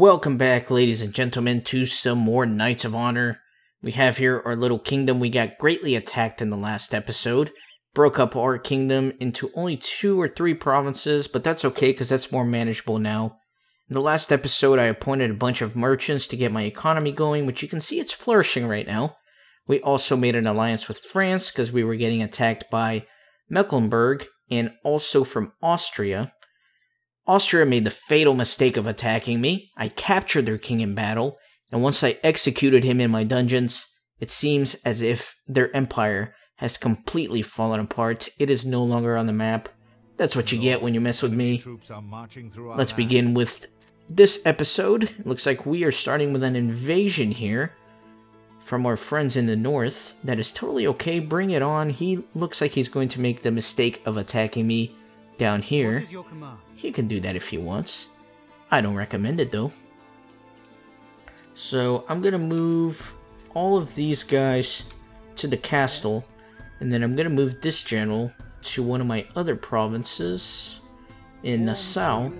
Welcome back, ladies and gentlemen, to some more Knights of Honor. We have here our little kingdom. We got greatly attacked in the last episode. Broke up our kingdom into only two or three provinces, but that's okay because that's more manageable now. In the last episode, I appointed a bunch of merchants to get my economy going, which you can see it's flourishing right now. We also made an alliance with France because we were getting attacked by Mecklenburg and also from Austria. Austria made the fatal mistake of attacking me. I captured their king in battle, and once I executed him in my dungeons, it seems as if their empire has completely fallen apart. It is no longer on the map. That's what you get when you mess with me. Let's begin with this episode. It looks like we are starting with an invasion here from our friends in the north. That is totally okay. Bring it on. He looks like he's going to make the mistake of attacking me down here. He can do that if he wants. I don't recommend it though. So I'm going to move all of these guys to the castle. And then I'm going to move this general to one of my other provinces in Nassau.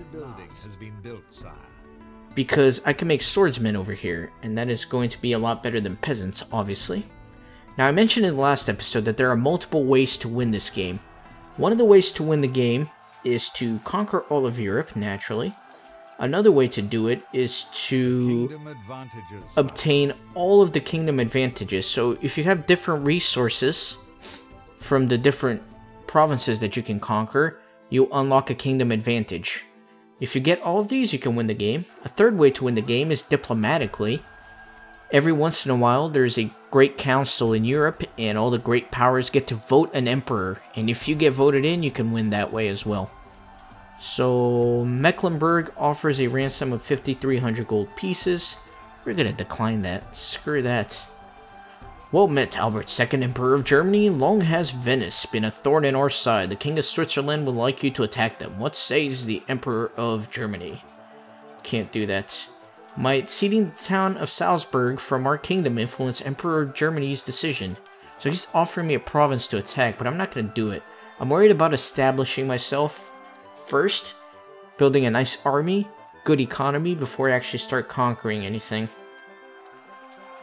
Because I can make swordsmen over here. And that is going to be a lot better than peasants, obviously. Now I mentioned in the last episode that there are multiple ways to win this game. One of the ways to win the game is to conquer all of Europe, naturally. Another way to do it is to obtain all of the kingdom advantages. So if you have different resources from the different provinces that you can conquer, you unlock a kingdom advantage. If you get all of these, you can win the game. A third way to win the game is diplomatically. Every once in a while, there's a great council in Europe, and all the great powers get to vote an emperor. And if you get voted in, you can win that way as well. So, Mecklenburg offers a ransom of 5,300 gold pieces. We're gonna decline that. Screw that. Well met, Albert, second Emperor of Germany. Long has Venice been a thorn in our side. The King of Switzerland would like you to attack them. What says the Emperor of Germany? Can't do that. Might ceding the town of Salzburg from our kingdom influence Emperor Germany's decision? So he's offering me a province to attack, but I'm not going to do it. I'm worried about establishing myself first, building a nice army, good economy, before I actually start conquering anything.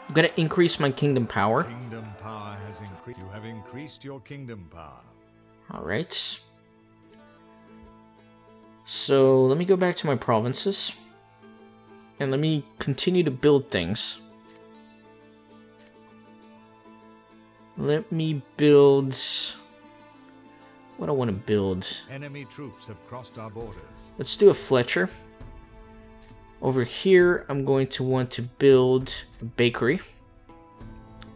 I'm going to increase my kingdom power. Kingdom power has increased. You have increased your kingdom power. Alright. So, let me go back to my provinces. And let me continue to build things. Let me build... What I want to build? Enemy troops have crossed our borders. Let's do a Fletcher. Over here, I'm going to want to build a bakery.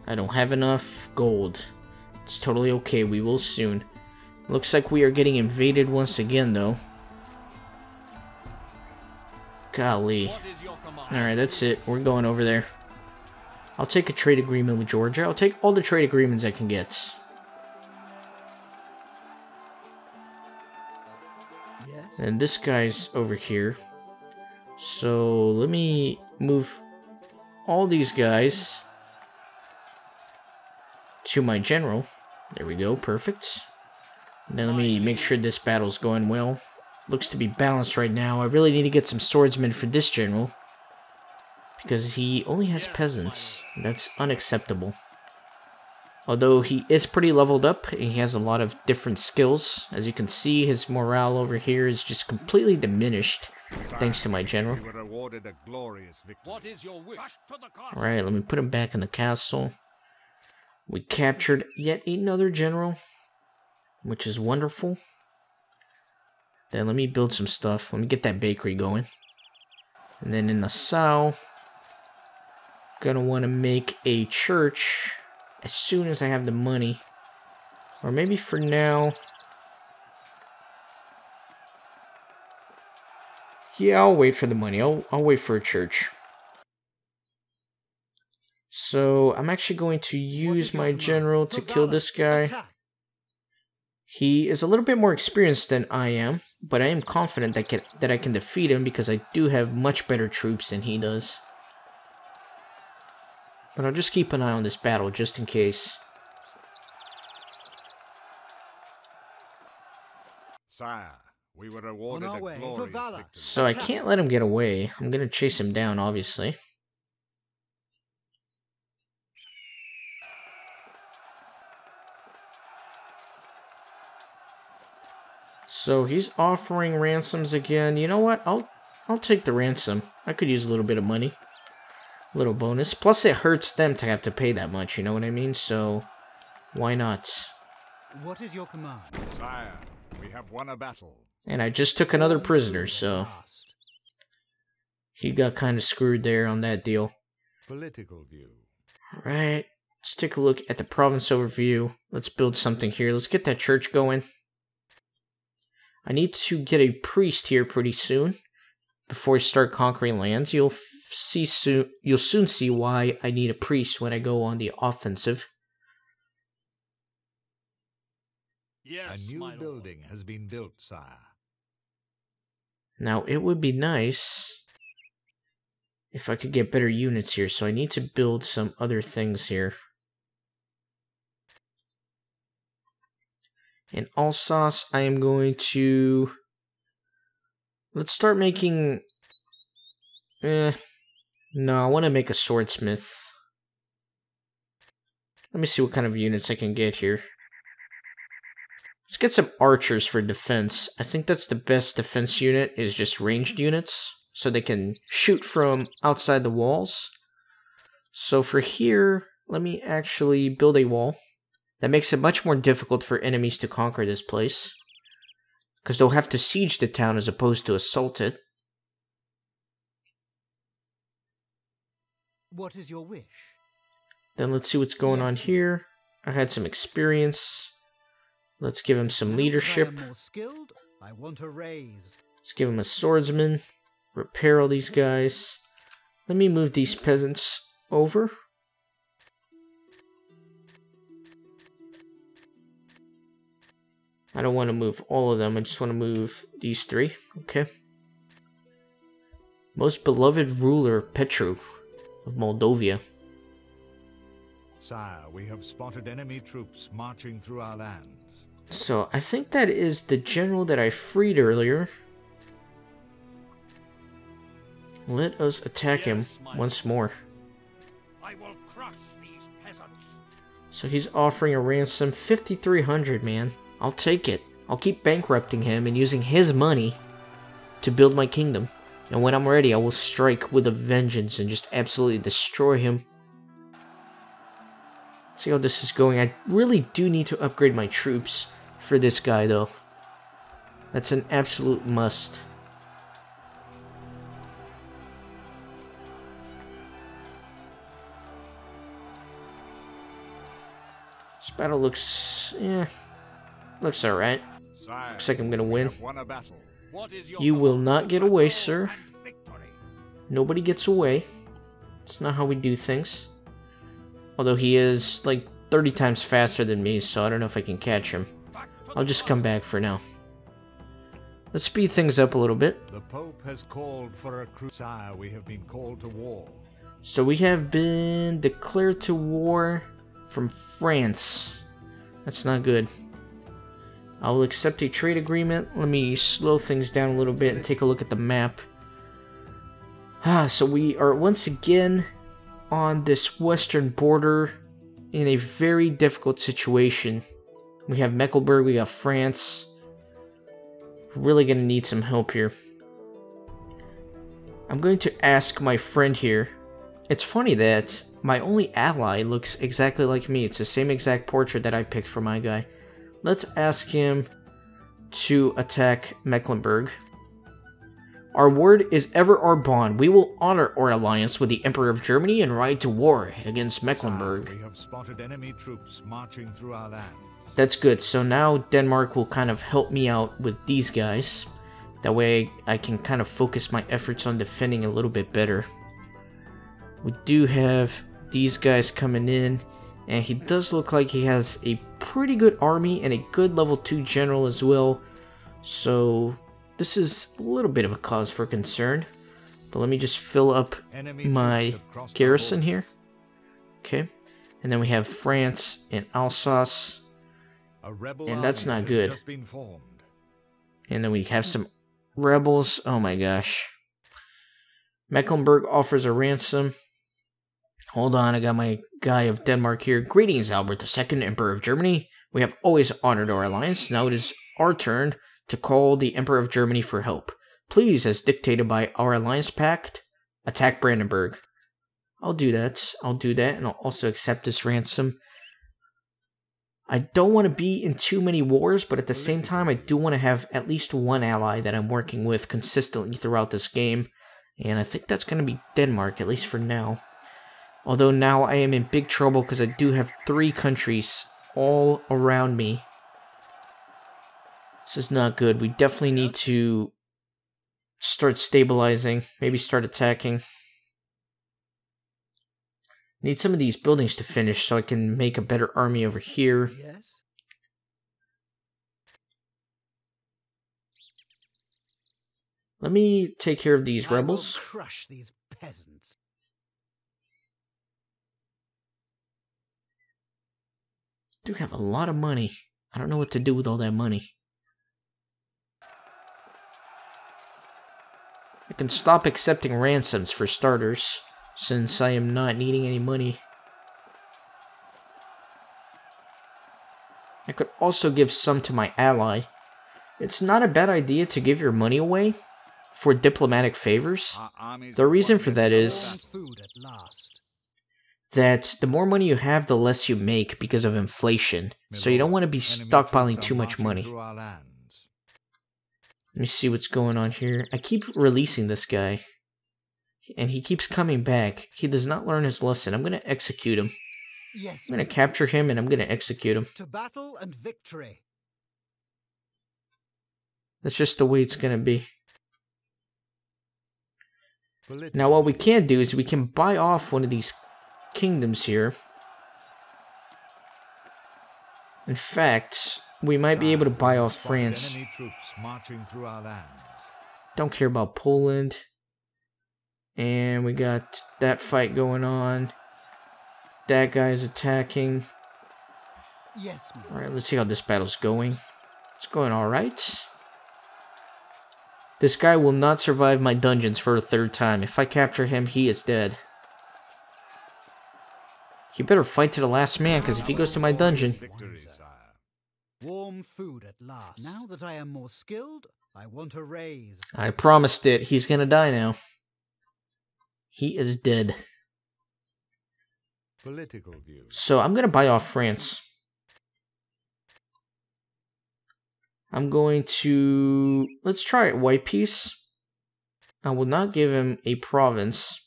I don't have enough gold. It's totally okay, we will soon. Looks like we are getting invaded once again, though. Golly. Alright, that's it. We're going over there. I'll take a trade agreement with Georgia. I'll take all the trade agreements I can get. And this guy's over here. So let me move all these guys to my general. There we go, perfect. And then let me make sure this battle's going well. Looks to be balanced right now. I really need to get some swordsmen for this general. Because he only has peasants. That's unacceptable. Although he is pretty leveled up, and he has a lot of different skills. As you can see, his morale over here is just completely diminished. Thanks to my general. Alright, let me put him back in the castle. We captured yet another general, which is wonderful. Then let me build some stuff. Let me get that bakery going. And then in Nassau, gonna want to make a church as soon as I have the money. Or maybe for now. Yeah, I'll wait for the money. I'll, I'll wait for a church. So, I'm actually going to use my general to kill this guy. He is a little bit more experienced than I am, but I am confident that, can, that I can defeat him because I do have much better troops than he does. But I'll just keep an eye on this battle just in case. Sire, We were awarded our a way for glorious valor. victory. So I can't let him get away. I'm gonna chase him down, obviously. So he's offering ransoms again. You know what? I'll I'll take the ransom. I could use a little bit of money. A little bonus. Plus it hurts them to have to pay that much, you know what I mean? So why not? What is your command? Sire, we have won a battle. And I just took another prisoner, so he got kind of screwed there on that deal. Political view. Right. Let's take a look at the province overview. Let's build something here. Let's get that church going. I need to get a priest here pretty soon before you start conquering lands. You'll f- see soon. You'll soon see why I need a priest when I go on the offensive. Yes, a new building has been built, sire. Now it would be nice if I could get better units here. So I need to build some other things here. In Alsace, I am going to... Let's start making... Eh... No, I want to make a swordsmith. Let me see what kind of units I can get here. Let's get some archers for defense. I think that's the best defense unit, is just ranged units. So they can shoot from outside the walls. So for here, let me actually build a wall. That makes it much more difficult for enemies to conquer this place. Because they'll have to siege the town as opposed to assault it. What is your wish? Then let's see what's going on here. I had some experience. Let's give him some leadership. I am more skilled, I want a raise. Let's give him a swordsman. Repair all these guys. Let me move these peasants over. I don't want to move all of them. I just want to move these three. Okay. Most beloved ruler, Petru of Moldovia. Sire, we have spotted enemy troops marching through our lands. So I think that is the general that I freed earlier. Let us attack him Yes, my once more. I will crush these peasants. So he's offering a ransom 5300 man. I'll take it. I'll keep bankrupting him and using his money to build my kingdom. And when I'm ready, I will strike with a vengeance and just absolutely destroy him. See how this is going. I really do need to upgrade my troops for this guy though. That's an absolute must. This battle looks, yeah, looks alright. Looks like I'm gonna win. have won a battle. What is your You will not get away, sir. Nobody gets away. It's not how we do things. Although he is like 30 times faster than me, so I don't know if I can catch him. I'll just come back for now. Let's speed things up a little bit. The Pope has called for a crusade. Sire, we have been called to war. So we have been declared to war from France. That's not good. I will accept a trade agreement. Let me slow things down a little bit and take a look at the map. Ah, so we are once again on this western border in a very difficult situation. We have Mecklenburg, we got France. Really gonna need some help here. I'm going to ask my friend here. It's funny that my only ally looks exactly like me. It's the same exact portrait that I picked for my guy. Let's ask him to attack Mecklenburg. Our word is ever our bond. We will honor our alliance with the Emperor of Germany and ride to war against Mecklenburg. we have spotted enemy troops marching through our lands. That's good. So now Denmark will kind of help me out with these guys. That way I can kind of focus my efforts on defending a little bit better. We do have these guys coming in. And he does look like he has a pretty good army and a good level 2 general as well. So this is a little bit of a cause for concern. But let me just fill up Enemy my troops have crossed our garrison here. Okay. And then we have France and Alsace. A rebel And that's not good. Just been formed. And then we have some rebels. Oh my gosh. Mecklenburg offers a ransom. Hold on, I got my guy of Denmark here. Greetings, Albert II, Emperor of Germany. We have always honored our alliance. Now it is our turn to call the Emperor of Germany for help. Please, as dictated by our alliance pact, attack Brandenburg. I'll do that. I'll do that, and I'll also accept this ransom. I don't want to be in too many wars, but at the same time, I do want to have at least one ally that I'm working with consistently throughout this game. And I think that's going to be Denmark, at least for now. Although now I am in big trouble because I do have three countries all around me. This is not good. We definitely need to start stabilizing, maybe start attacking. Need some of these buildings to finish so I can make a better army over here. Yes? Let me take care of these I rebels. crush these peasants. Do have a lot of money. I don't know what to do with all that money. I can stop accepting ransoms for starters, since I am not needing any money. I could also give some to my ally. It's not a bad idea to give your money away for diplomatic favors. Uh, the reason for that is food at last. That the more money you have, the less you make because of inflation. So you don't want to be stockpiling too much money. through our lands. Let me see what's going on here. I keep releasing this guy. And he keeps coming back. He does not learn his lesson. I'm going to execute him. Yes. I'm going to capture him and I'm going to execute him. To battle and victory. That's just the way it's going to be. Now, what we can do is we can buy off one of these kingdoms here. In fact, we might be able to buy off France. Enemy troops marching through our lands. Don't care about Poland. And we got that fight going on. That guy's attacking. Yes. Alright, let's see how this battle's going. It's going alright. This guy will not survive my dungeons for a third time. If I capture him, he is dead. He better fight to the last man, because if he goes to my dungeon... Warm food at last. Now that I am more skilled, I want a raise. I promised it. He's gonna die now. He is dead. Political views. So I'm gonna buy off France. I'm going to let's try it. White Peace. I will not give him a province.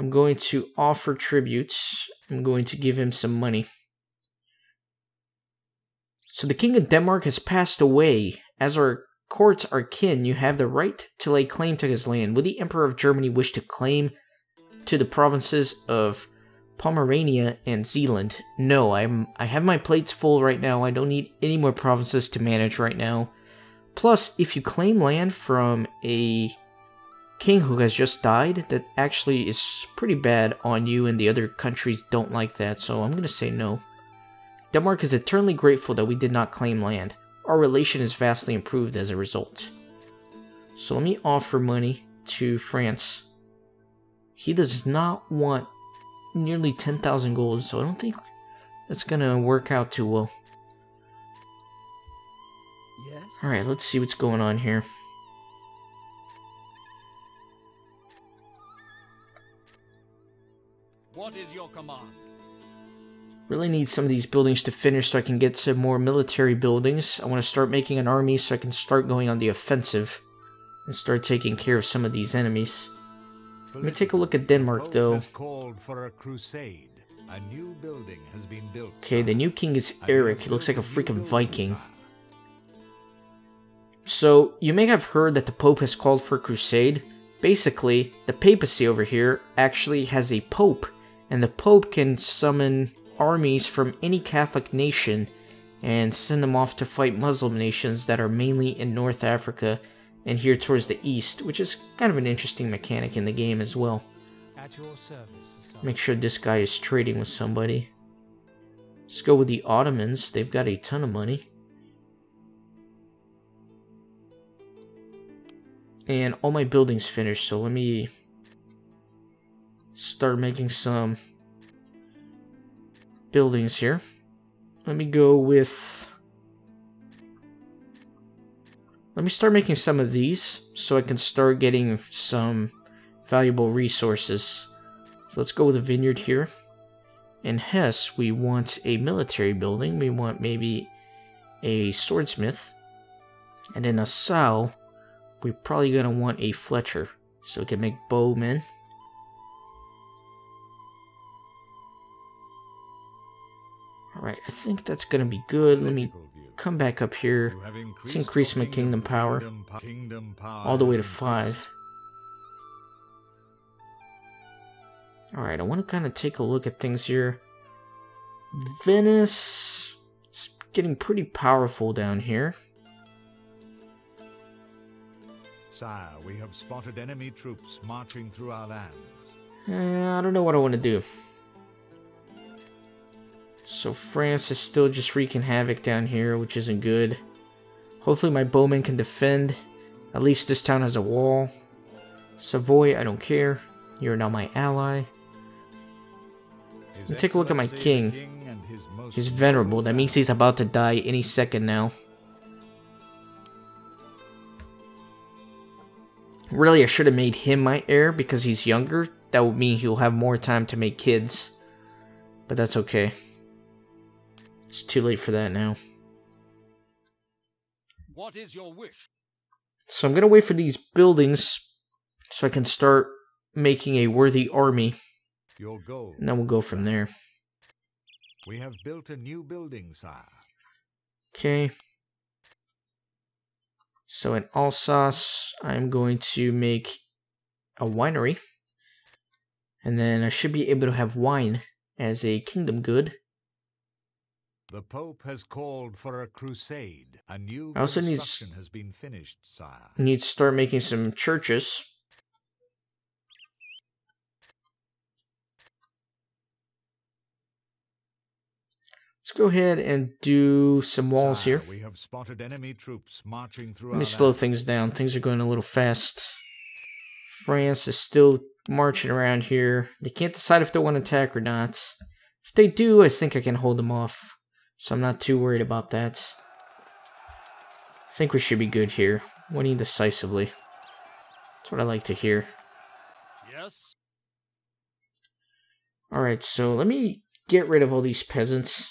I'm going to offer tributes. I'm going to give him some money. So the King of Denmark has passed away. As our courts are kin, you have the right to lay claim to his land. Would the Emperor of Germany wish to claim to the provinces of Pomerania and Zealand. No, I'm I have my plates full right now. I don't need any more provinces to manage right now. Plus, if you claim land from a king who has just died, that actually is pretty bad on you and the other countries don't like that, so I'm going to say no. Denmark is eternally grateful that we did not claim land. Our relation is vastly improved as a result. So let me offer money to France. He does not want nearly 10,000 gold, so I don't think that's gonna work out too well. Yes? Alright, let's see what's going on here. What is your command? Really need some of these buildings to finish so I can get some more military buildings. I want to start making an army so I can start going on the offensive and start taking care of some of these enemies. Let me take a look at Denmark, though. called for a crusade. A new building has been built. Okay, the new king is Eric. He looks like a freaking Viking. So, you may have heard that the Pope has called for a crusade. Basically, the papacy over here actually has a Pope, and the Pope can summon armies from any Catholic nation and send them off to fight Muslim nations that are mainly in North Africa and here towards the east, which is kind of an interesting mechanic in the game as well. At your service, Make sure this guy is trading with somebody. Let's go with the Ottomans. They've got a ton of money. and all my buildings finished, so let me start making some buildings here. Let me go with... Let me start making some of these so I can start getting some valuable resources. So let's go with a vineyard here. In Hess, we want a military building. We want maybe a swordsmith. And in Assau, we're probably going to want a Fletcher. So we can make bowmen. Alright, I think that's going to be good. Let me come back up here. Let's increase my kingdom power. Kingdom, po- kingdom power all the way to 5. Alright, I want to kind of take a look at things here. Venice is getting pretty powerful down here. Sire, we have spotted enemy troops marching through our lands. Eh, I don't know what I want to do. So France is still just wreaking havoc down here, which isn't good. Hopefully my bowmen can defend. At least this town has a wall. Savoy, I don't care. You're now my ally. Take a look at my king. king and his most He's venerable. That means he's about to die any second now. Really, I should have made him my heir because he's younger. That would mean he'll have more time to make kids. But that's okay. It's too late for that now. What is your wish? So I'm going to wait for these buildings so I can start making a worthy army. Your goal. And then we'll go from there. We have built a new building, sire. Okay. So in Alsace, I'm going to make a winery. And then I should be able to have wine as a kingdom good. The Pope has called for a crusade. A new I also need has been finished, sire. I need to start making some churches. Let's go ahead and do some walls here. We have spotted enemy troops marching through Let me slow things down. Things are going a little fast. France is still marching around here. They can't decide if they want to attack or not. If they do, I think I can hold them off. So I'm not too worried about that. I think we should be good here. Winning decisively. That's what I like to hear. Yes? Alright, so let me get rid of all these peasants.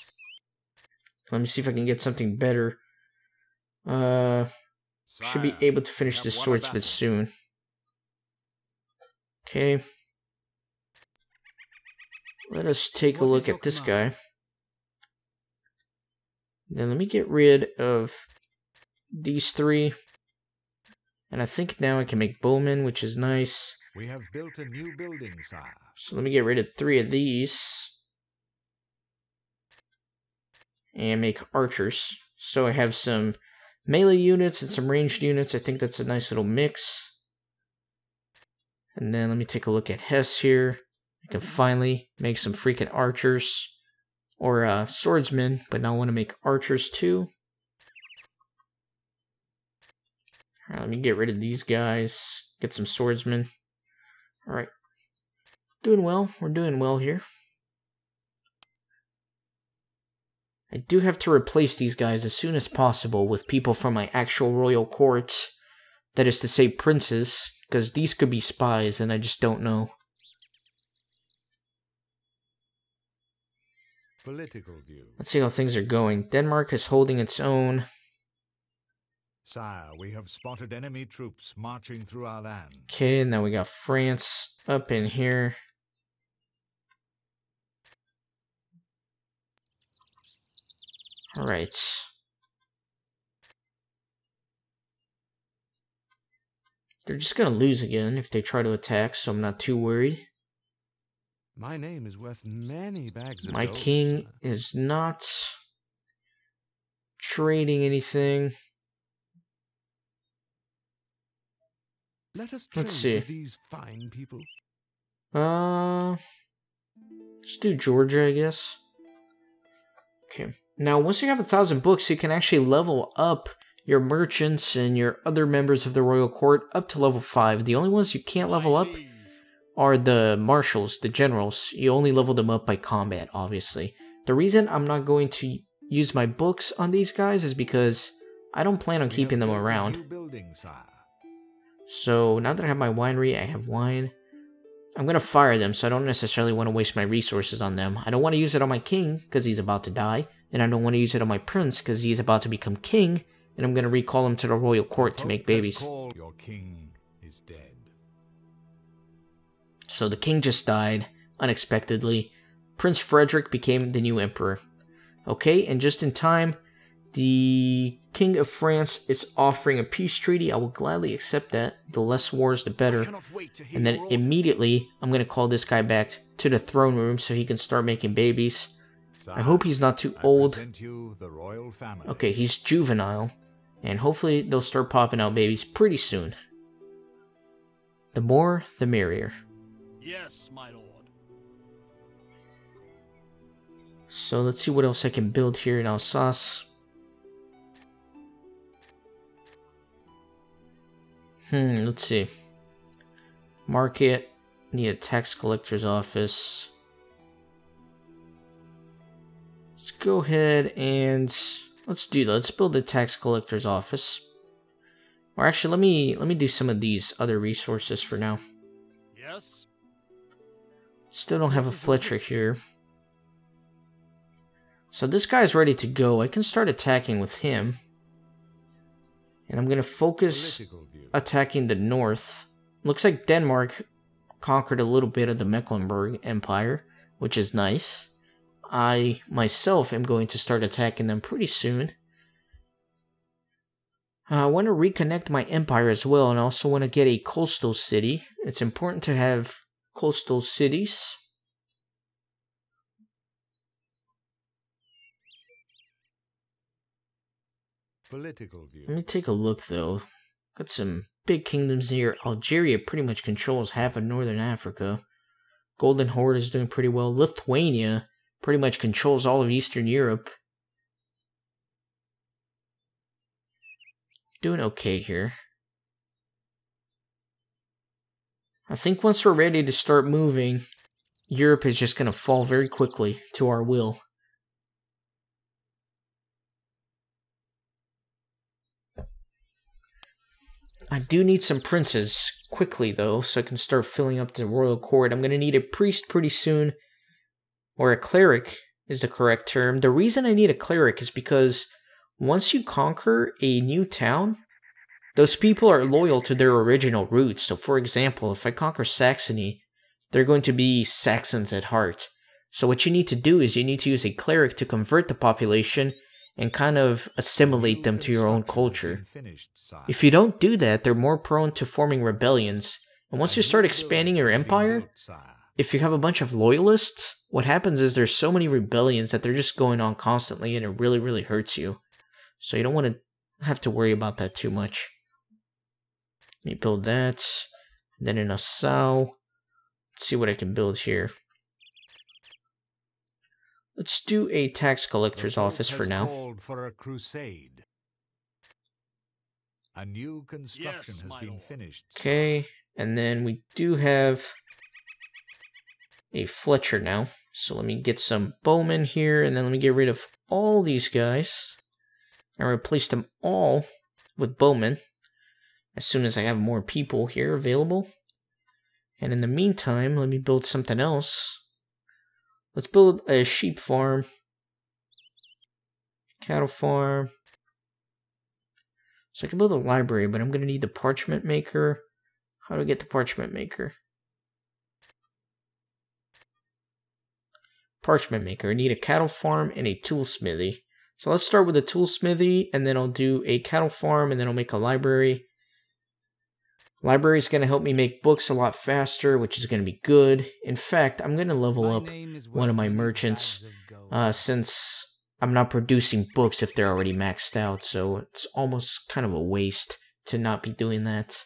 Let me see if I can get something better. Uh, should be able to finish this swordsmith soon. Okay. Let us take a look at this guy. Then let me get rid of these three. And I think now I can make bowmen, which is nice. We have built a new building. So let me get rid of three of these. And make archers. So I have some melee units and some ranged units. I think that's a nice little mix. And then let me take a look at Hess here. I can finally make some freaking archers. Or uh, swordsmen, but now I want to make archers too. Alright, let me get rid of these guys. Get some swordsmen. Alright. Doing well. We're doing well here. I do have to replace these guys as soon as possible with people from my actual royal court. That is to say, princes, because these could be spies and I just don't know. Political view. Let's see how things are going. Denmark is holding its own. Sire, we have spotted enemy troops marching through our land. Okay, now we got France up in here. Alright. They're just gonna lose again if they try to attack, so I'm not too worried. My name is worth many bags of My gold, king sir. is not trading anything. Let us Let's trade see. these fine people. Uh, let's do Georgia, I guess. Okay. Now, once you have a thousand books, you can actually level up your merchants and your other members of the royal court up to level 5. The only ones you can't level up are the marshals, the generals. You only level them up by combat, obviously. The reason I'm not going to use my books on these guys is because I don't plan on keeping them around. new building, sire. So now that I have my winery, I have wine. I'm gonna fire them, so I don't necessarily want to waste my resources on them. I don't want to use it on my king because he's about to die, and I don't want to use it on my prince because he's about to become king, and I'm gonna recall him to the royal court to make babies. Your king is dead. So the king just died unexpectedly. Prince Frederick became the new emperor. Okay, and just in time, the king of France is offering a peace treaty. I will gladly accept that. The less wars, the better. And then immediately, I'm going to call this guy back to the throne room so he can start making babies. I hope he's not too old. present you the royal family. Okay, he's juvenile. And hopefully, they'll start popping out babies pretty soon. The more, the merrier. Yes, my lord. So let's see what else I can build here in Alsace. Hmm, let's see. Market, need a tax collector's office. Let's go ahead and let's do that. Let's build a tax collector's office. Or actually, let me let me do some of these other resources for now. Yes? Still don't have a Fletcher here. So this guy's ready to go. I can start attacking with him. And I'm going to focus attacking the north. Looks like Denmark conquered a little bit of the Mecklenburg Empire, which is nice. I myself am going to start attacking them pretty soon. Uh, I want to reconnect my empire as well, and I also want to get a coastal city. It's important to have coastal cities. Political view. Let me take a look though. Got some big kingdoms here. Algeria pretty much controls half of northern Africa. Golden Horde is doing pretty well. Lithuania pretty much controls all of Eastern Europe. Doing okay here. I think once we're ready to start moving, Europe is just going to fall very quickly to our will. I do need some princes quickly, though, so I can start filling up the royal court. I'm going to need a priest pretty soon, or a cleric is the correct term. The reason I need a cleric is because once you conquer a new town, those people are loyal to their original roots. So, for example, if I conquer Saxony, they're going to be Saxons at heart. So, what you need to do is you need to use a cleric to convert the population and kind of assimilate them to your own culture. If you don't do that, they're more prone to forming rebellions. And once you start expanding your empire, if you have a bunch of loyalists, what happens is there's so many rebellions that they're just going on constantly and it really, really hurts you. So you don't want to have to worry about that too much. Let me build that. Then in Assau, let's see what I can build here. Let's do a tax collector's office for now. For a crusade. A new construction Yes, has been lord. finished. Okay, and then we do have a Fletcher now. So let me get some bowmen here, and then let me get rid of all these guys and replace them all with bowmen as soon as I have more people here available. And in the meantime, let me build something else. Let's build a sheep farm, cattle farm. So I can build a library, but I'm going to need the parchment maker. How do I get the parchment maker? Parchment maker. I need a cattle farm and a tool smithy. So let's start with a tool smithy, and then I'll do a cattle farm, and then I'll make a library. Library is going to help me make books a lot faster, which is going to be good. In fact, I'm going to level up one of my merchants, uh, since I'm not producing books if they're already maxed out, so it's almost kind of a waste to not be doing that.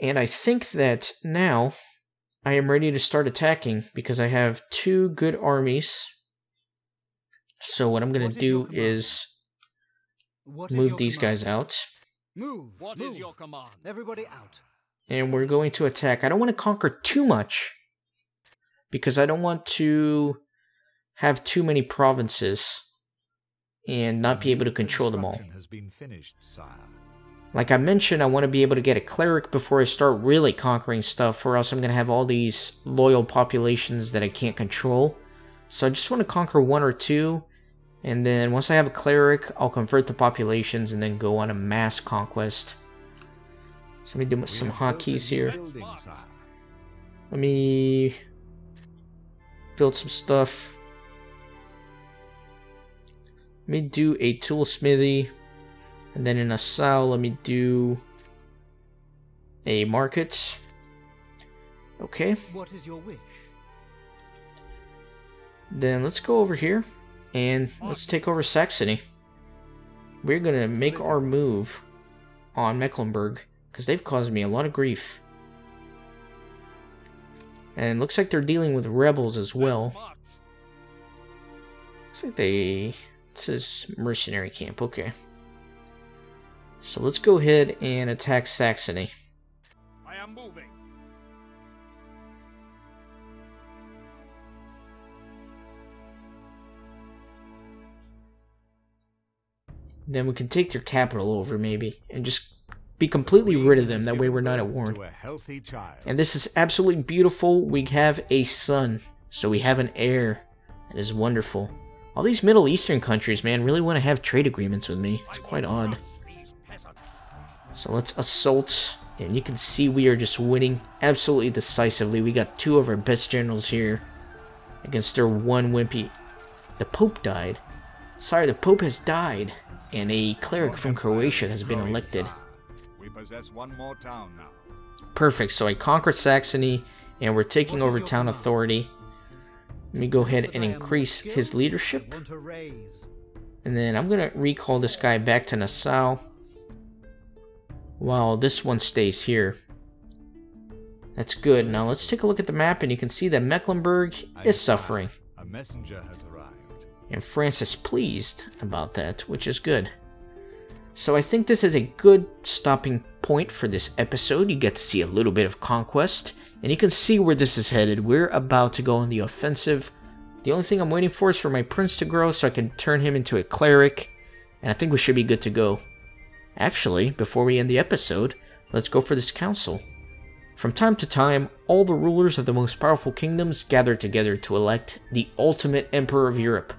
And I think that now I am ready to start attacking because I have two good armies. So what I'm going to do is move these guys out. Move. What is move. your command? Everybody out. And we're going to attack. I don't want to conquer too much. Because I don't want to have too many provinces. And not be able to control them all. Has been finished, sire. Like I mentioned, I want to be able to get a cleric before I start really conquering stuff, or else I'm going to have all these loyal populations that I can't control. So I just want to conquer one or two, and then once I have a cleric, I'll convert the populations and then go on a mass conquest. So let me do We some have hotkeys here. Let me build some stuff. Let me do a tool smithy. And then in a cell, let me do a market. Okay, What is your wish? then let's go over here and let's take over Saxony. We're gonna make our move on Mecklenburg because they've caused me a lot of grief. And looks like they're dealing with rebels as well. Looks like they. It says mercenary camp. Okay. So let's go ahead and attack Saxony. I am moving. Then we can take their capital over, maybe, and just be completely rid of them. That way we're not at war. A healthy child. And this is absolutely beautiful. We have a son, so we have an heir. That is wonderful. All these Middle Eastern countries, man, really want to have trade agreements with me. It's quite odd. crush these peasants. So let's assault, and you can see we are just winning absolutely decisively. We got two of our best generals here against their one wimpy. The Pope died. Sorry, the Pope has died, and a cleric from Croatia has been elected. We possess one more town now. Perfect, so I conquered Saxony, and we're taking over town authority. Let me go ahead and I am more increase his leadership. I want to raise. And then I'm gonna recall this guy back to Nassau. While this one stays here. That's good. Now let's take a look at the map and you can see that Mecklenburg is suffering. A messenger has arrived. And France is pleased about that, which is good. So I think this is a good stopping point for this episode. You get to see a little bit of conquest, and you can see where this is headed. We're about to go on the offensive. The only thing I'm waiting for is for my prince to grow so I can turn him into a cleric, and I think we should be good to go. Actually, before we end the episode, let's go for this council. From time to time, all the rulers of the most powerful kingdoms gather together to elect the ultimate emperor of Europe.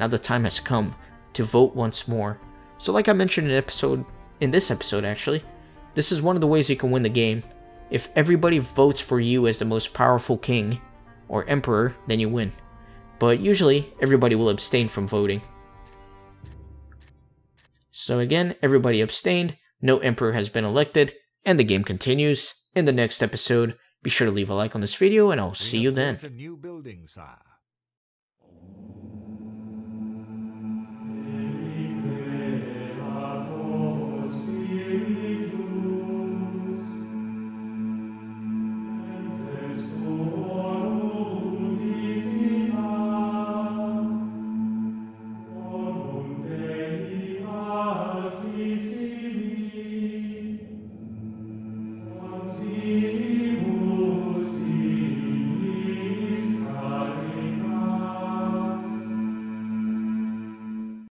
Now the time has come to vote once more. So like I mentioned in episode in this episode actually, this is one of the ways you can win the game. If everybody votes for you as the most powerful king or emperor, then you win. But usually everybody will abstain from voting. So again, everybody abstained, no emperor has been elected, and the game continues. In the next episode, be sure to leave a like on this video and I'll see you then.